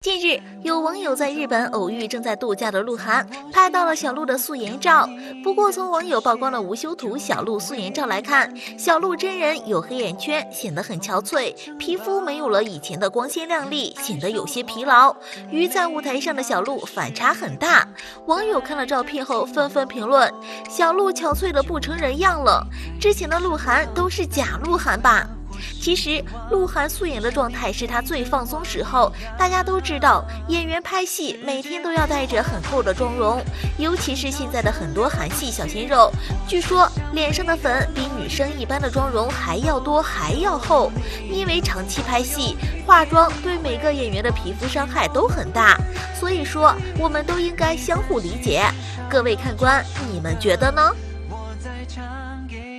近日，有网友在日本偶遇正在度假的鹿晗，拍到了小鹿的素颜照。不过，从网友曝光的无修图小鹿素颜照来看，小鹿真人有黑眼圈，显得很憔悴，皮肤没有了以前的光鲜亮丽，显得有些疲劳，与在舞台上的小鹿反差很大。网友看了照片后，纷纷评论：小鹿憔悴的不成人样了，之前的鹿晗都是假鹿晗吧？其实，鹿晗素颜的状态是他最放松时候。大家都知道，演员拍戏每天都要带着很厚的妆容，尤其是现在的很多韩系小鲜肉，据说脸上的粉比女生一般的妆容还要多，还要厚。因为长期拍戏，化妆对每个演员的皮肤伤害都很大，所以说我们都应该相互理解。各位看官，你们觉得呢？我在唱给